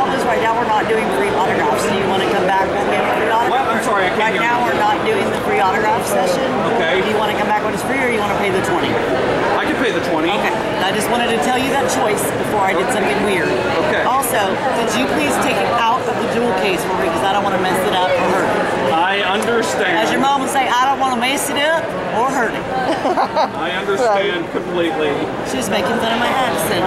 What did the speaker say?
problem is right now we're not doing free autographs. Do you want to come back when we have a free autograph? What? I'm sorry, I can't Right hear now we're not doing the free autograph session. Okay. Do you want to come back when it's free, or you want to pay the twenty? I can pay the 20. Okay. I just wanted to tell you that choice before I did something weird. Okay. Also, could you please take it out of the jewel case for me because I don't want to mess it up or hurt it. I understand. As your mom would say, I don't want to mess it up or hurt it. I understand completely. She was making fun of my accent